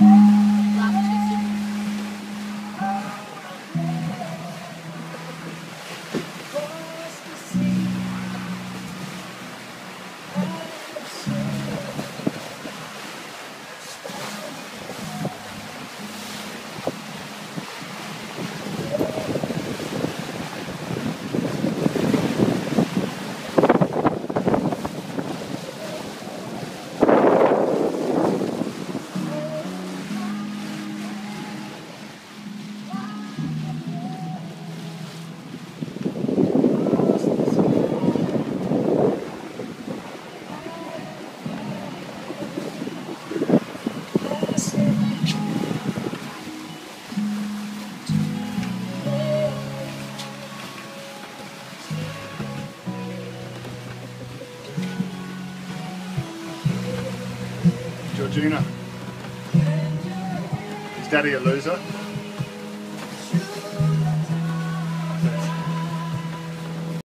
Mm-hmm. Gina. Is Daddy a loser?